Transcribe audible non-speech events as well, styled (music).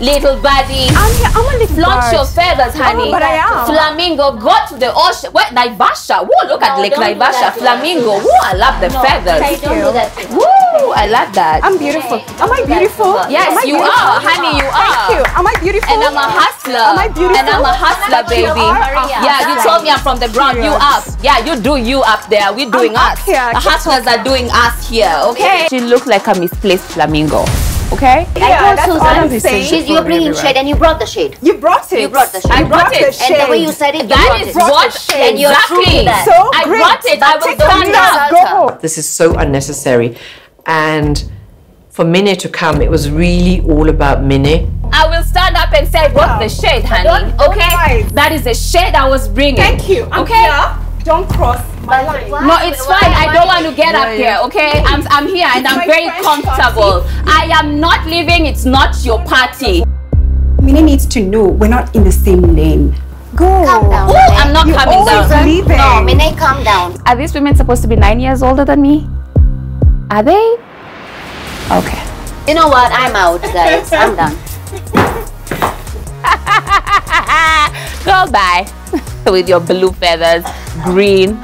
little buddy. I'm, here, I'm a little Flaunt your feathers, honey. but I am. Flamingo, go to the ocean. What? Naivasha. Woo, look at No, Lake don't Naivasha. that to us. Flamingo. Woo, I love the No, feathers. Don't that. Woo, I love that. I'm beautiful. Am I beautiful? Yes, I you beautiful? are, honey, you are. Thank you. Am I beautiful? And I'm a hustler. Am I beautiful? And I'm a hustler, You baby. are? Yeah, you told me I'm from the ground. You up. Yeah, you do you up there. We're doing up us. here. The hustlers are doing us here, okay? She looks like a misplaced flamingo. Okay? Yeah, that's told all Susan, I'm saying. She's, you're bringing shade and you brought the shade. You brought it. You brought the shade. I brought it. the And the way you said it, you That brought is it. what shade. And you're exactly. So I great. brought it. I will stand up. Go. This is so unnecessary. And for Minne to come, it was really all about Minne. I will stand up and say, what Wow. the shade, honey?" Don't- don't okay, fight. that is the shade I was bringing. Thank you. I'm Okay. here. Don't cross my line. Why- No, it's why- fine. I don't want to get up here, okay? I'm, I'm here and It's I'm very friend's comfortable. I am not leaving. It's not your party. Minne needs to know we're not in the same lane. Go. Calm down. Ooh, I'm not coming always down. leaving. No, Minne, calm down. Are these women supposed to be nine years older than me? Are they? Okay. You know what? I'm out, guys. I'm done. (laughs) Go bye (laughs) with your blue feathers, green.